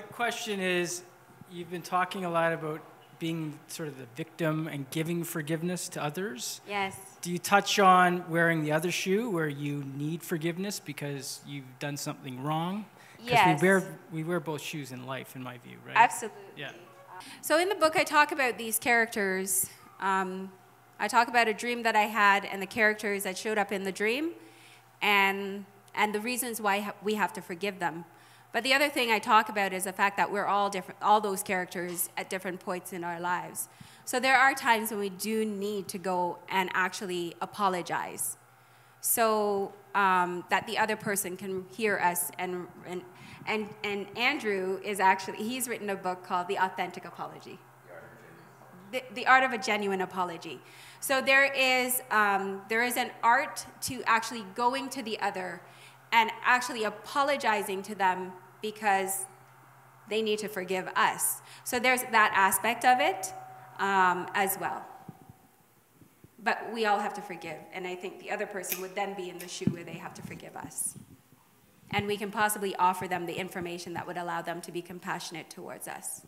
question is you've been talking a lot about being sort of the victim and giving forgiveness to others. Yes. Do you touch on wearing the other shoe where you need forgiveness because you've done something wrong? Because Yes. we wear, we wear both shoes in life, in my view, right? Absolutely. Yeah. So in the book, I talk about these characters. Um, I talk about a dream that I had and the characters that showed up in the dream, and and the reasons why we have to forgive them. But the other thing I talk about is the fact that we're all different, all those characters at different points in our lives. So there are times when we do need to go and actually apologize, so um, that the other person can hear us and and. And, and Andrew is actually, he's written a book called The Authentic Apology. The, the art of a genuine apology. So there is, um, there is an art to actually going to the other and actually apologizing to them because they need to forgive us. So there's that aspect of it um, as well. But we all have to forgive, and I think the other person would then be in the shoe where they have to forgive us. And we can possibly offer them the information that would allow them to be compassionate towards us.